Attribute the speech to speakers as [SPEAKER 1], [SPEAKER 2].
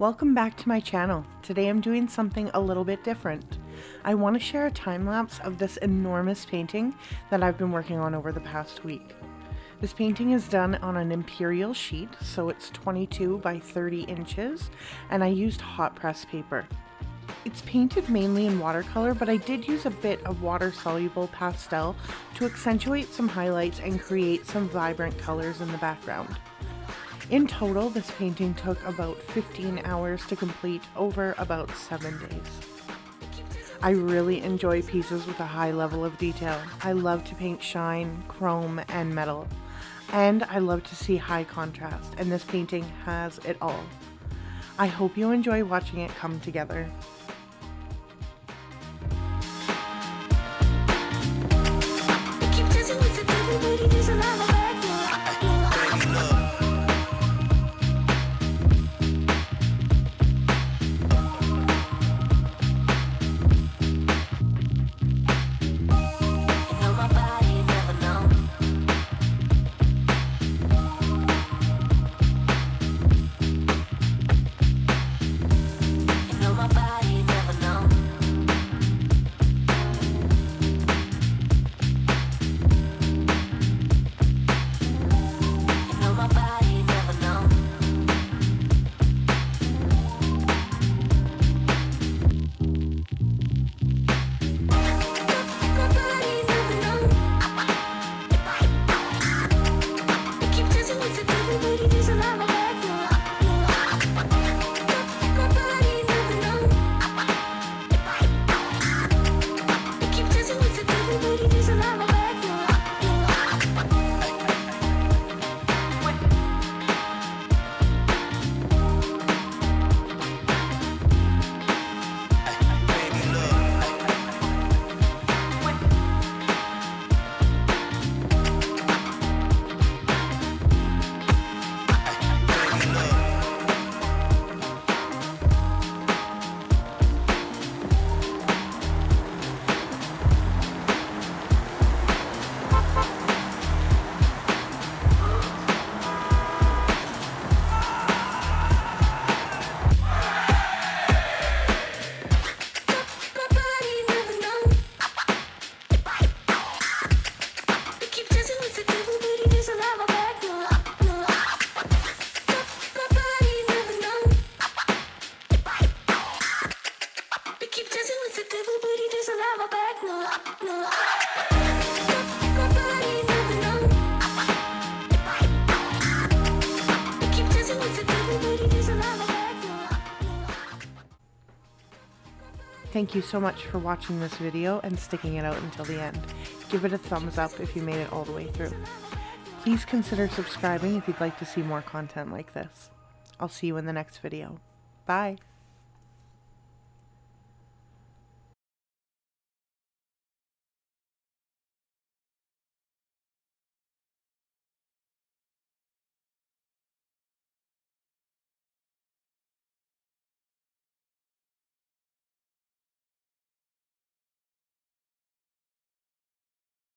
[SPEAKER 1] Welcome back to my channel. Today I'm doing something a little bit different. I want to share a time lapse of this enormous painting that I've been working on over the past week. This painting is done on an imperial sheet, so it's 22 by 30 inches, and I used hot press paper. It's painted mainly in watercolor, but I did use a bit of water-soluble pastel to accentuate some highlights and create some vibrant colors in the background. In total, this painting took about 15 hours to complete over about 7 days. I really enjoy pieces with a high level of detail. I love to paint shine, chrome, and metal. And I love to see high contrast, and this painting has it all. I hope you enjoy watching it come together. Thank you so much for watching this video and sticking it out until the end. Give it a thumbs up if you made it all the way through. Please consider subscribing if you'd like to see more content like this. I'll see you in the next video. Bye!